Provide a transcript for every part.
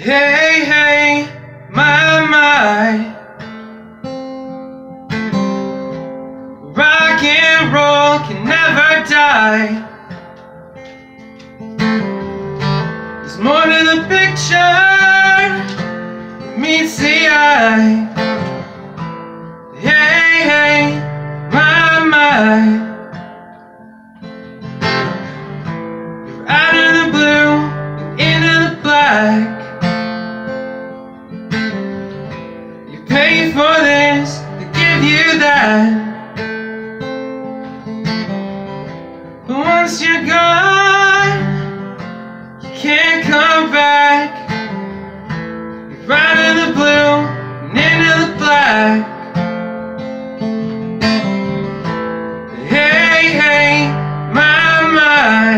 Hey, hey, my, my. Rock and roll can never die. There's more to the picture meets the eye. You that. Once you're gone, you can't come back. You're right in the blue and into the black. Hey, hey, my, my.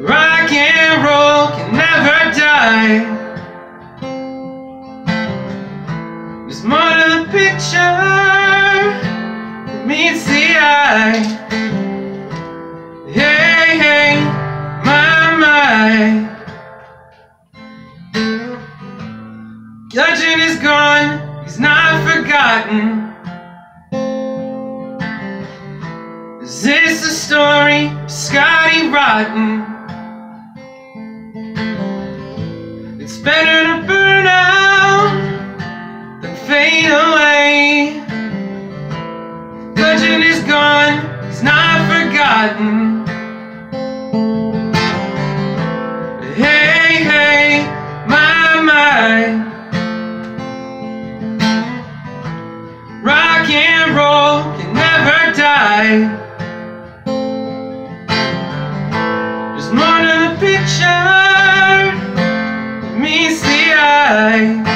Rock and roll can never die. The picture meets the eye. Hey, hey, my, my. Legend is gone, he's not forgotten. Is this the story of Scottie Rotten? It's better to burn away. Legend is gone, he's not forgotten. Hey, hey, my, my. Rock and roll can never die. There's more to the picture meets the eye.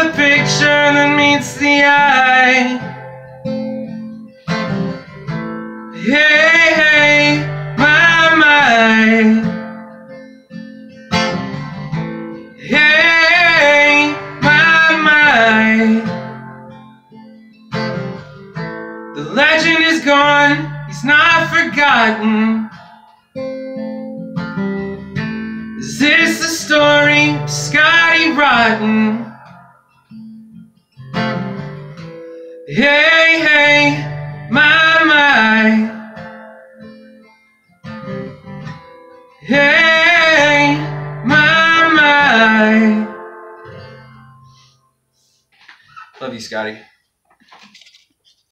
The picture than meets the eye. Hey, hey, my, my. Hey, my, my. The legend is gone, he's not forgotten. Is this the story Scottie Rotten? Hey, hey, my, my. Hey, my, my. Love you, Scottie.